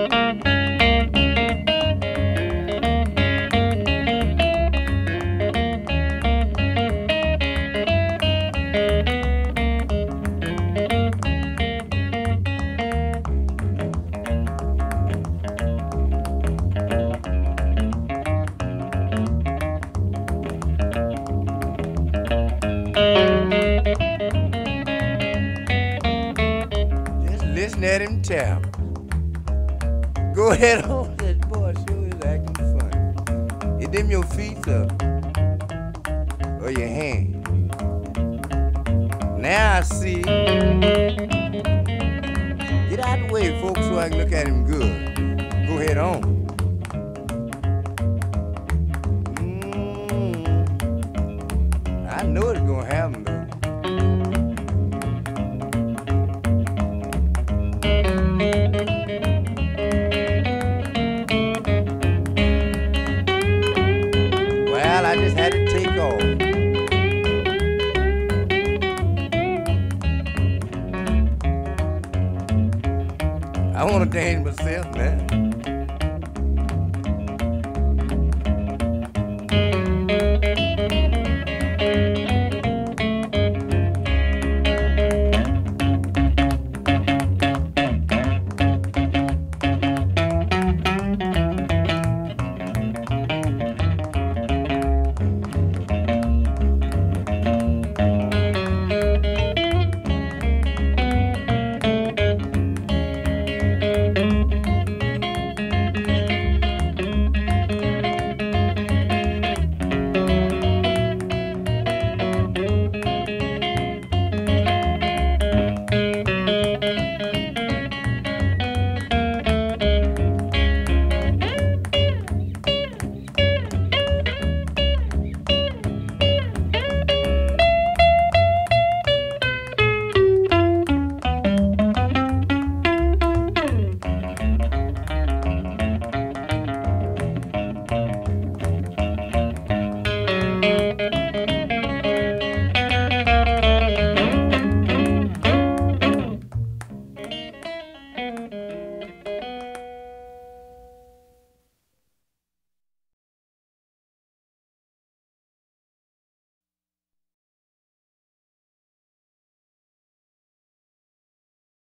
Just listen at him tap. Go ahead on. That boy sure is acting funny. Is them your feet or, or your hand? Now I see. Get out of the way, folks, so I can look at him good. Go ahead on. I just had to take off. I want to dance myself now.